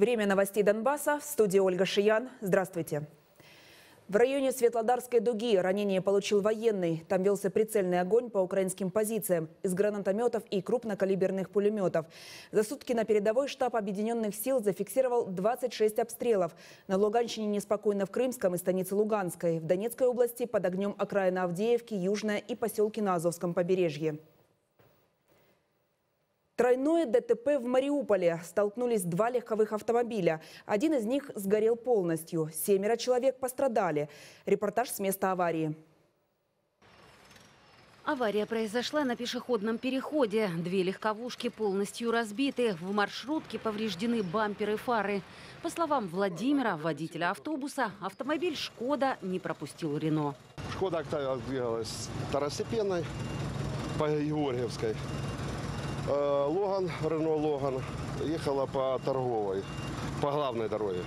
Время новостей Донбасса. В студии Ольга Шиян. Здравствуйте. В районе Светлодарской дуги ранение получил военный. Там велся прицельный огонь по украинским позициям из гранатометов и крупнокалиберных пулеметов. За сутки на передовой штаб Объединенных сил зафиксировал 26 обстрелов. На Луганщине неспокойно в Крымском и станице Луганской. В Донецкой области под огнем окраина Авдеевки, Южная и поселки на Азовском побережье. Тройное ДТП в Мариуполе. Столкнулись два легковых автомобиля. Один из них сгорел полностью. Семеро человек пострадали. Репортаж с места аварии. Авария произошла на пешеходном переходе. Две легковушки полностью разбиты. В маршрутке повреждены бамперы фары. По словам Владимира, водителя автобуса, автомобиль «Шкода» не пропустил Рено. Шкода двигалась второстепенной по Георгиевской. Логан, Рено Логан, ехала по торговой, по главной дороге.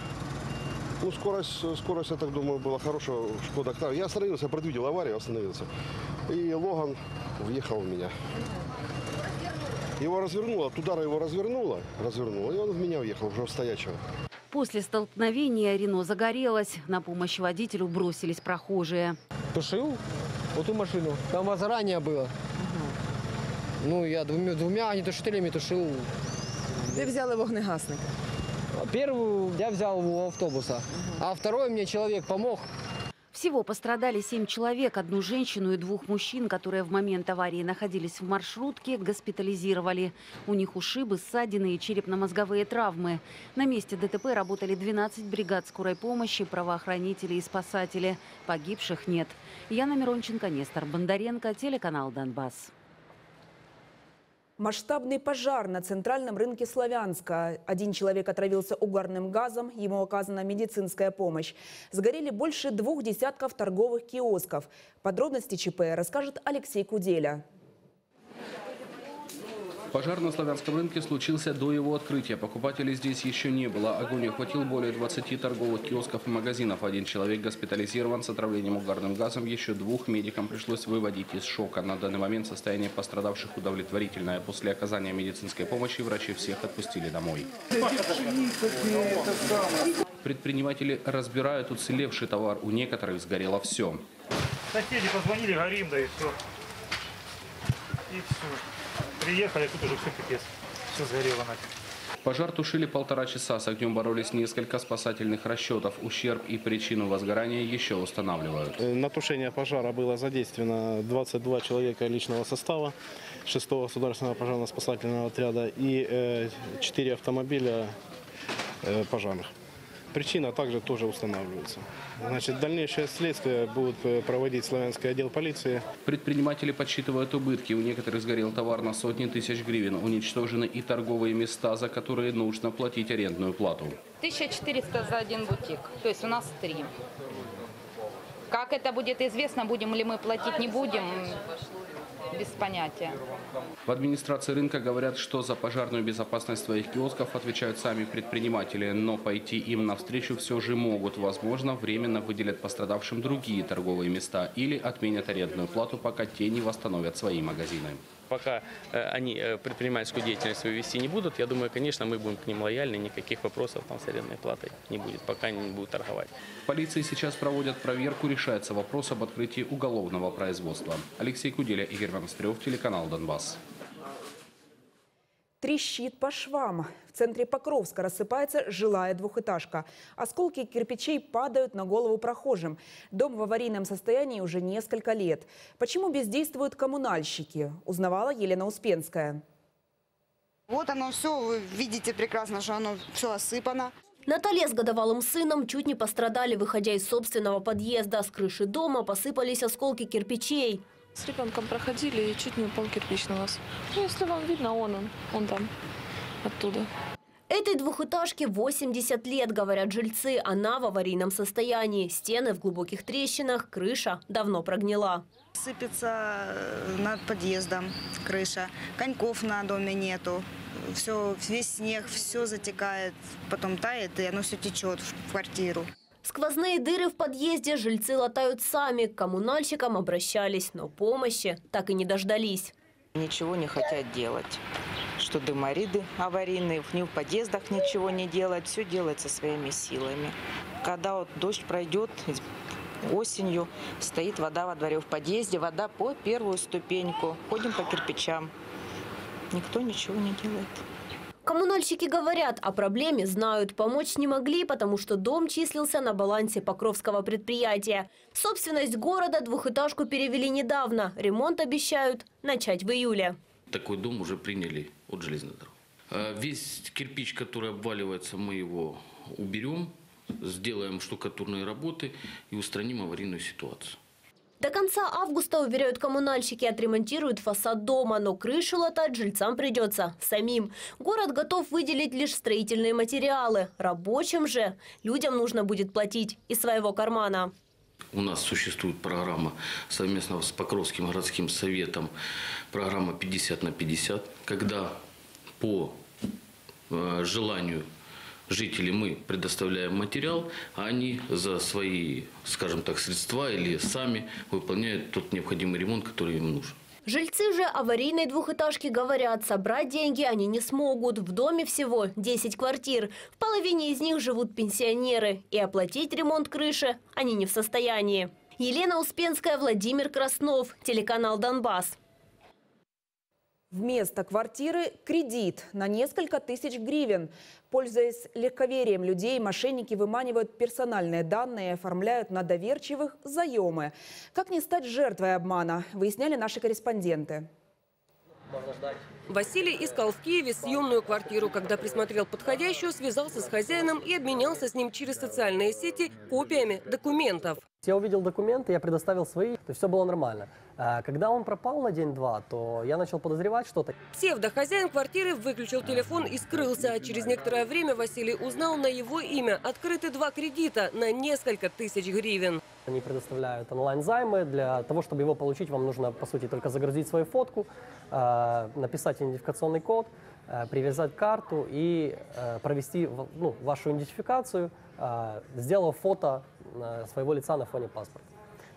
Ну, скорость, скорость, я так думаю, была хорошая. Шкода Октавия. Я остановился, предвидел аварию, остановился. И Логан въехал в меня. Его развернуло, от удара его развернуло, развернуло, и он в меня въехал, уже в стоячего. После столкновения Рено загорелось. На помощь водителю бросились прохожие. Тушил вот ту машину. Там возгорание было. Ну, я двумя, двумя огнетушителями тушил. Ви взяли вогнегасник. Первую я взял у автобуса, а второй мне человек помог. Всего пострадали семь человек. Одну женщину и двух мужчин, которые в момент аварии находились в маршрутке, госпитализировали. У них ушибы, ссадины и черепно-мозговые травмы. На месте ДТП работали 12 бригад скорой помощи, правоохранители и спасатели. Погибших нет. Яна Миронченко, Нестор Бондаренко, телеканал «Донбасс». Масштабный пожар на центральном рынке Славянска. Один человек отравился угарным газом, ему оказана медицинская помощь. Сгорели больше двух десятков торговых киосков. Подробности ЧП расскажет Алексей Куделя. Пожар на славянском рынке случился до его открытия. Покупателей здесь еще не было. Огонь охватил более 20 торговых киосков и магазинов. Один человек госпитализирован с отравлением угарным газом. Еще двух медикам пришлось выводить из шока. На данный момент состояние пострадавших удовлетворительное. После оказания медицинской помощи врачи всех отпустили домой. Предприниматели разбирают уцелевший товар. У некоторых сгорело все. Соседи позвонили, горим, да и все. И все. Приехали, тут уже все пипец. Все сгорело нафиг. Пожар тушили полтора часа. С огнем боролись несколько спасательных расчетов. Ущерб и причину возгорания еще устанавливают. Э, На тушение пожара было задействовано 22 человека личного состава 6-го государственного пожарно-спасательного отряда и 4 автомобиля э, пожарных. Причина также тоже устанавливается. Значит, дальнейшее следствие будет э, проводить Славянский отдел полиции. Предприниматели подсчитывают убытки. У некоторых сгорел товар на сотни тысяч гривен. Уничтожены и торговые места, за которые нужно платить арендную плату. 1400 за один бутик. То есть у нас три. Как это будет известно, будем ли мы платить, не будем, без понятия. В администрации рынка говорят, что за пожарную безопасность своих киосков отвечают сами предприниматели, но пойти им навстречу все же могут. Возможно, временно выделят пострадавшим другие торговые места или отменят арендную плату, пока те не восстановят свои магазины. Пока э, они э, предпринимательскую деятельность свою вести не будут, я думаю, конечно, мы будем к ним лояльны, никаких вопросов там с арендной платой не будет, пока они не будут торговать. В полиции сейчас проводят проверку, решается вопрос об открытии уголовного производства. Алексей Куделя, Игорь Монстрев, телеканал «Донбасс». Трещит по швам. В центре Покровска рассыпается жилая двухэтажка. Осколки кирпичей падают на голову прохожим. Дом в аварийном состоянии уже несколько лет. Почему бездействуют коммунальщики? Узнавала Елена Успенская. Вот оно все, вы видите прекрасно, что оно все осыпано. Наталья с годовалым сыном чуть не пострадали, выходя из собственного подъезда. С крыши дома посыпались осколки кирпичей. С ребенком проходили и чуть не упал кирпич на нас. Ну, если вам видно, он, он, он там, оттуда. Этой двухэтажке 80 лет, говорят жильцы. Она в аварийном состоянии. Стены в глубоких трещинах, крыша давно прогнила. Сыпется э, над подъездом крыша. Коньков на доме нету. Все, весь снег, все затекает, потом тает, и оно все течет в квартиру. Сквозные дыры в подъезде жильцы латают сами. К коммунальщикам обращались, но помощи так и не дождались. Ничего не хотят делать. что дымориды аварийные, ни в подъездах ничего не делать, все делается своими силами. Когда вот дождь пройдет, осенью стоит вода во дворе в подъезде, вода по первую ступеньку, ходим по кирпичам. Никто ничего не делает. Коммунальщики говорят, о проблеме знают, помочь не могли, потому что дом числился на балансе Покровского предприятия. Собственность города двухэтажку перевели недавно. Ремонт обещают начать в июле. Такой дом уже приняли от железной дороги. А Весь кирпич, который обваливается, мы его уберем, сделаем штукатурные работы и устраним аварийную ситуацию. До конца августа, уверяют коммунальщики, отремонтируют фасад дома, но крышу латать жильцам придется самим. Город готов выделить лишь строительные материалы. Рабочим же людям нужно будет платить из своего кармана. У нас существует программа совместно с Покровским городским советом, программа 50 на 50, когда по э, желанию жителей мы предоставляем материал, а они за свои, скажем так, средства или сами выполняют тот необходимый ремонт, который им нужен. Жильцы же аварийной двухэтажки говорят, собрать деньги они не смогут. В доме всего 10 квартир. В половине из них живут пенсионеры. И оплатить ремонт крыши они не в состоянии. Елена Успенская, Владимир Краснов, телеканал «Донбасс». Вместо квартиры – кредит на несколько тысяч гривен. Пользуясь легковерием людей, мошенники выманивают персональные данные и оформляют на доверчивых заемы. Как не стать жертвой обмана, выясняли наши корреспонденты. Василий искал в Киеве съемную квартиру. Когда присмотрел подходящую, связался с хозяином и обменялся с ним через социальные сети копиями документов. Я увидел документы, я предоставил свои, то есть все было нормально. А Когда он пропал на день-два, то я начал подозревать что-то. Псевдохозяин квартиры выключил телефон и скрылся. А через некоторое время Василий узнал на его имя. Открыты два кредита на несколько тысяч гривен. Они предоставляют онлайн-займы. Для того, чтобы его получить, вам нужно, по сути, только загрузить свою фотку, э, написать идентификационный код, э, привязать карту и провести ну, вашу идентификацию, сделав фото своего лица на фоне паспорта.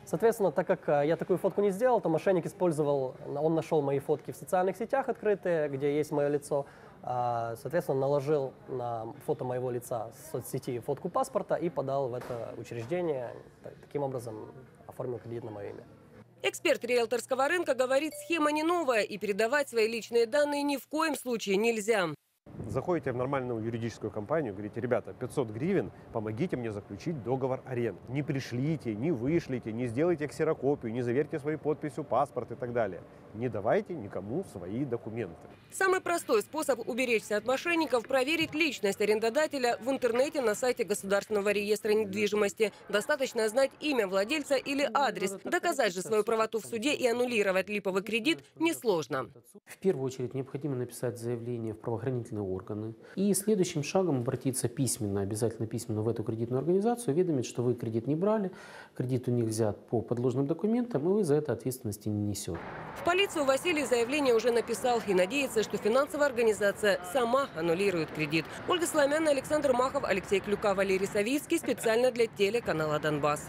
Соответственно, так как э, я такую фотку не сделал, то мошенник использовал, он нашел мои фотки в социальных сетях открытые, где есть мое лицо, а, соответственно, наложил на фото моего лица с соцсети фотку паспорта и подал в это учреждение. Так- Таким образом, оформил кредит на мое имя. Эксперт риэлторского рынка говорит, схема не новая и передавать свои личные данные ни в коем случае нельзя. Заходите в нормальную юридическую компанию, говорите, ребята, 500 гривен, помогите мне заключить договор аренды. Не пришлите, не вышлите, не сделайте ксерокопию, не заверьте своей подписью паспорт и так далее. Не давайте никому свои документы. Самый простой способ уберечься от мошенников – проверить личность арендодателя в интернете на сайте Государственного реестра недвижимости. Достаточно знать имя владельца или адрес. Доказать же свою правоту в суде и аннулировать липовый кредит несложно. В первую очередь необходимо написать заявление в правоохранительные органы. И следующим шагом обратиться письменно, обязательно письменно в эту кредитную организацию, уведомить, что вы кредит не брали, кредит у них взят по подложным документам, и вы за это ответственности не несете. В полицию Василий заявление уже написал и надеется, что финансовая организация сама аннулирует кредит. Ольга Сломяна, Александр Махов, Алексей Клюка, Валерий Савицкий. Специально для телеканала «Донбасс».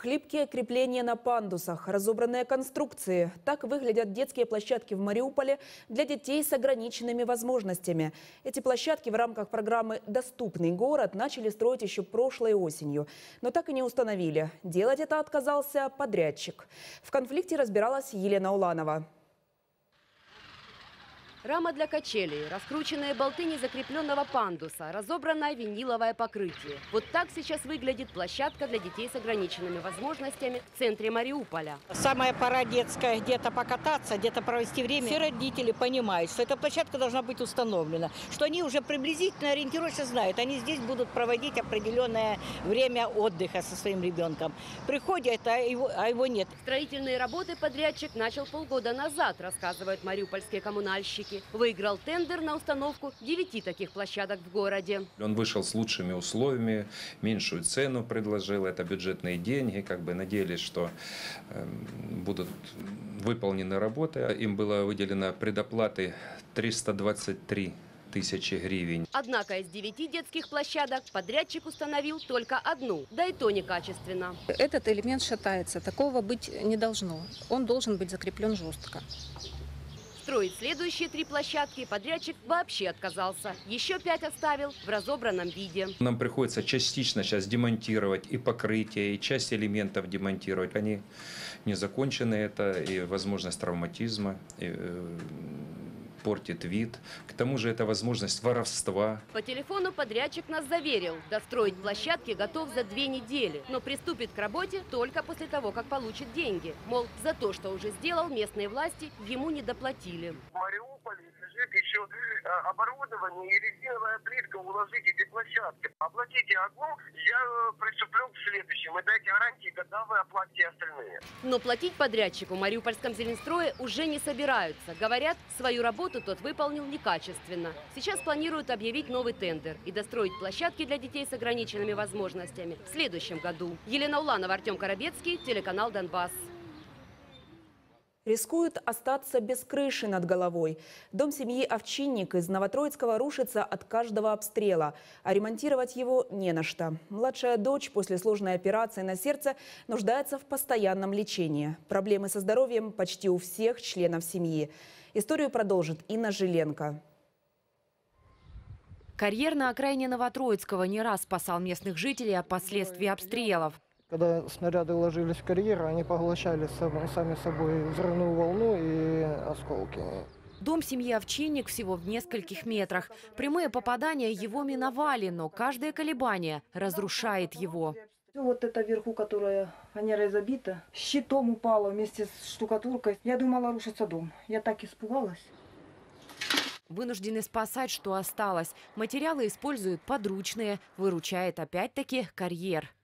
Хлипкие крепления на пандусах, разобранные конструкции. Так выглядят детские площадки в Мариуполе для детей с ограниченными возможностями. Эти площадки в рамках программы «Доступный город» начали строить еще прошлой осенью. Но так и не установили. Делать это отказался подрядчик. В конфликте разбиралась Елена Уланова. Рама для качелей, раскрученные болты незакрепленного пандуса, разобранное виниловое покрытие. Вот так сейчас выглядит площадка для детей с ограниченными возможностями в центре Мариуполя. Самая пора детская, где-то покататься, где-то провести время. Все родители понимают, что эта площадка должна быть установлена, что они уже приблизительно ориентировочно знают, они здесь будут проводить определенное время отдыха со своим ребенком. Приходят, а его, а его нет. Строительные работы подрядчик начал полгода назад, рассказывают мариупольские коммунальщики. Выиграл тендер на установку девяти таких площадок в городе. Он вышел с лучшими условиями, меньшую цену предложил, это бюджетные деньги, как бы надеялись, что э, будут выполнены работы. Им было выделено предоплаты 323 тысячи гривен. Однако из девяти детских площадок подрядчик установил только одну, да и то некачественно. Этот элемент шатается. Такого быть не должно. Он должен быть закреплен жестко. Строить следующие три площадки подрядчик вообще отказался. Еще пять оставил в разобранном виде. Нам приходится частично сейчас демонтировать и покрытие, и часть элементов демонтировать. Они не закончены, это и возможность травматизма, и, э, портит вид. К тому же это возможность воровства. По телефону подрядчик нас заверил, достроить площадки готов за две недели, но приступит к работе только после того, как получит деньги. Мол, за то, что уже сделал, местные власти ему не доплатили. В Мариуполе лежит еще э, оборудование и резиновая плитка уложить эти площадки. Оплатите одну, я э, приступлю к следующему. И дайте гарантии, когда вы оплатите остальные. Но платить подрядчику в Мариупольском Зеленстрое уже не собираются. Говорят, свою работу тот выполнил некачественно. Сейчас планируют объявить новый тендер и достроить площадки для детей с ограниченными возможностями в следующем году. Елена Уланова, Артем Коробецкий, телеканал «Донбасс». Рискуют остаться без крыши над головой. Дом семьи Овчинник из Новотроицкого рушится от каждого обстрела, а ремонтировать его не на что. Младшая дочь после сложной операции на сердце нуждается в постоянном лечении. Проблемы со здоровьем почти у всех членов семьи. Историю продолжит Инна Жиленко. Карьер на окраине Новотроицкого не раз спасал местных жителей от последствий обстрелов. Когда снаряды ложились в карьер, они поглощали сами собой взрывную волну и осколки. Дом семьи Овчинник всего в нескольких метрах. Прямые попадания его миновали, но каждое колебание разрушает его. Вот это вверху, которая фанерой забита, щитом упала вместе с штукатуркой. Я думала, рушится дом. Я так испугалась. Вынуждены спасать, что осталось. Материалы используют подручные. Выручает опять-таки карьер.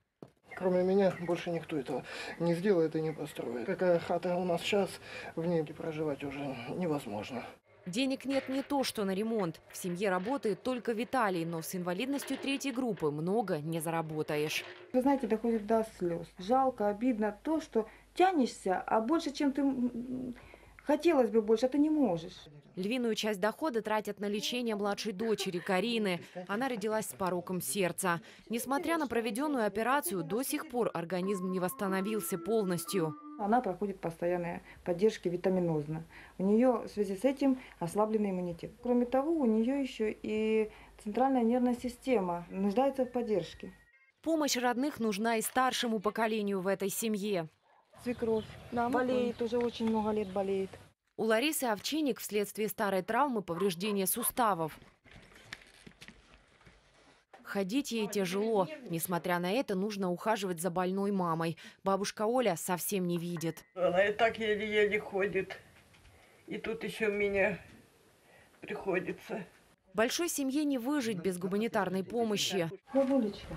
Кроме меня больше никто этого не сделает и не построит. Какая хата у нас сейчас, в ней проживать уже невозможно. Денег нет не то, что на ремонт. В семье работает только Виталий, но с инвалидностью третьей группы много не заработаешь. Вы знаете, доходит до слез. Жалко, обидно то, что тянешься, а больше, чем ты хотелось бы больше, а ты не можешь. Львиную часть дохода тратят на лечение младшей дочери Карины. Она родилась с пороком сердца. Несмотря на проведенную операцию, до сих пор организм не восстановился полностью. Она проходит постоянные поддержки витаминозно. У нее в связи с этим ослабленный иммунитет. Кроме того, у нее еще и центральная нервная система нуждается в поддержке. Помощь родных нужна и старшему поколению в этой семье. Свекровь да, болеет, уже очень много лет болеет. У Ларисы Овчинник вследствие старой травмы повреждения суставов. Ходить ей тяжело. Несмотря на это, нужно ухаживать за больной мамой. Бабушка Оля совсем не видит. Она и так еле-еле ходит. И тут еще меня приходится. Большой семье не выжить без гуманитарной помощи. Бабулечка,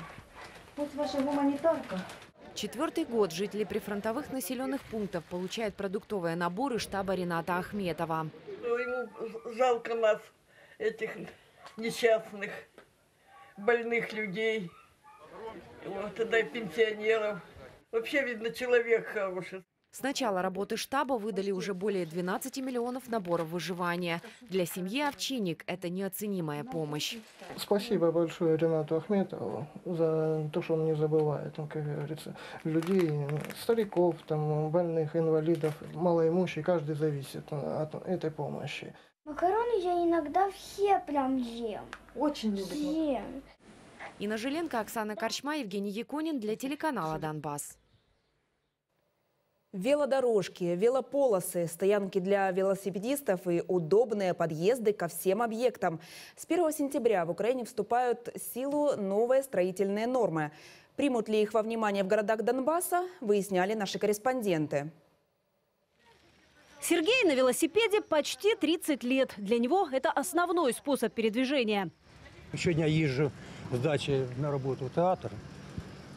вот ваша гуманитарка. Четвертый год жители прифронтовых населенных пунктов получают продуктовые наборы штаба Рената Ахметова. Ну, ему жалко нас, этих несчастных, больных людей, вот, тогда пенсионеров. Вообще, видно, человек хороший. С начала работы штаба выдали уже более 12 миллионов наборов выживания. Для семьи Овчинник это неоценимая помощь. Спасибо большое Ренату Ахметову за то, что он не забывает, ну, как говорится, людей, стариков, там, больных, инвалидов, малоимущих, каждый зависит от этой помощи. Макароны я иногда все прям ем. Очень люблю. Ем. Инна Жиленко, Оксана Корчма, Евгений Якунин для телеканала «Донбасс». Велодорожки, велополосы, стоянки для велосипедистов и удобные подъезды ко всем объектам. С 1 сентября в Украине вступают в силу новые строительные нормы. Примут ли их во внимание в городах Донбасса, выясняли наши корреспонденты. Сергей на велосипеде почти 30 лет. Для него это основной способ передвижения. Щодня їжджу з дачі на роботу в театр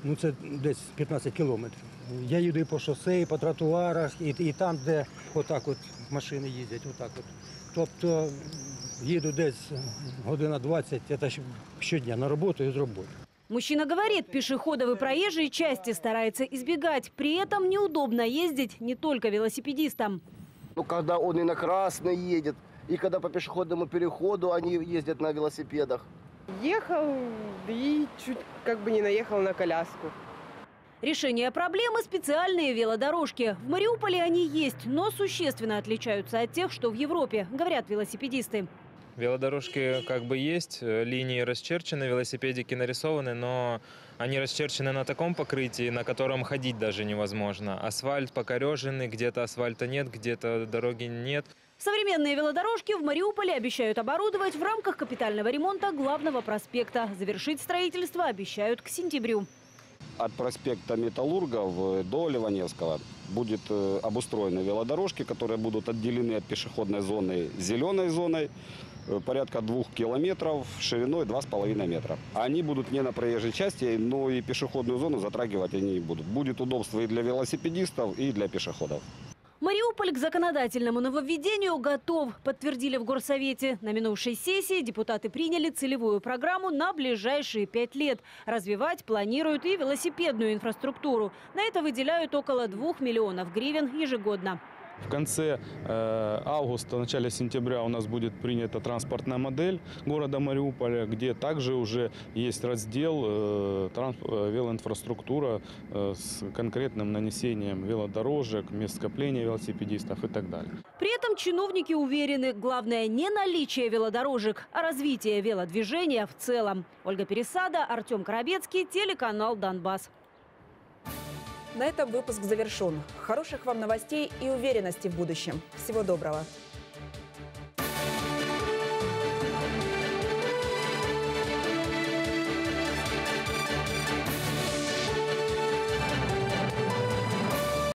Ну, це десь 15 кілометрів. Я їду і по шосе, і по тротуарах, і, і там, де отак от машини їздять, отак от. Тобто їду десь година 20, це щодня на роботу і з роботи. Мужчина говорит, пешеходов и проезжей части старается избегать. При этом неудобно ездить не только велосипедистам. Ну, когда он и на красный едет, и когда по пешеходному переходу они ездят на велосипедах. Ехал и чуть как бы не наехал на коляску. Решение проблемы – специальные велодорожки. В Мариуполе они есть, но существенно отличаются от тех, что в Европе, говорят велосипедисты. Велодорожки как бы есть, э, линии расчерчены, велосипедики нарисованы, но они расчерчены на таком покрытии, на котором ходить даже невозможно. Асфальт покореженный, где-то асфальта нет, где-то дороги нет. Современные велодорожки в Мариуполе обещают оборудовать в рамках капитального ремонта главного проспекта. Завершить строительство обещают к сентябрю. От проспекта Металлургов до Ливаневского будет э, обустроены велодорожки, которые будут отделены от пешеходной зоны зеленой зоной э, порядка двух километров шириной 2,5 метра. Они будут не на проезжей части, но и пешеходную зону затрагивать они не будут. Будет удобство и для велосипедистов, и для пешеходов. Мариуполь к законодательному нововведению готов, подтвердили в Горсовете. На минувшей сессии депутаты приняли целевую программу на ближайшие пять лет. Развивать планируют и велосипедную инфраструктуру. На это выделяют около двух миллионов гривен ежегодно. В конце э, августа, начале сентября у нас будет принята транспортная модель города Мариуполя, где также уже есть раздел э, э, велоинфраструктура с конкретным нанесением велодорожек, мест скопления велосипедистов и так далее. При этом чиновники уверены, главное не наличие велодорожек, а развитие велодвижения в целом. Ольга Пересада, Артем Коробецкий, телеканал «Донбасс». На этом выпуск завершен. Хороших вам новостей и уверенности в будущем. Всего доброго.